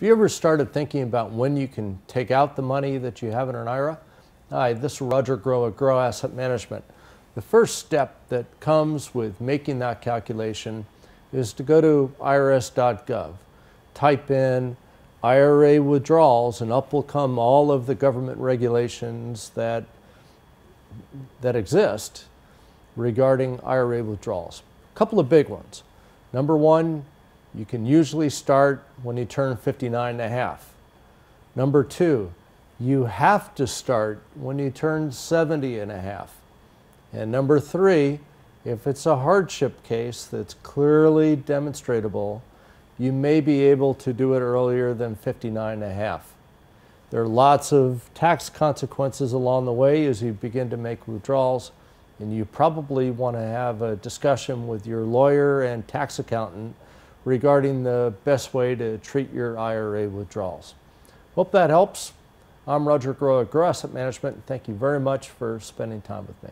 Have you ever started thinking about when you can take out the money that you have in an IRA? Hi, this is Roger Groh at Groh Asset Management. The first step that comes with making that calculation is to go to irs.gov, type in IRA withdrawals, and up will come all of the government regulations that, that exist regarding IRA withdrawals. A couple of big ones. Number one, you can usually start when you turn 59 and a half. Number two, you have to start when you turn 70 and a half. And number three, if it's a hardship case that's clearly demonstrable, you may be able to do it earlier than 59 and a half. There are lots of tax consequences along the way as you begin to make withdrawals, and you probably want to have a discussion with your lawyer and tax accountant regarding the best way to treat your IRA withdrawals. Hope that helps. I'm Roger Groh at Groh Asset Management. And thank you very much for spending time with me.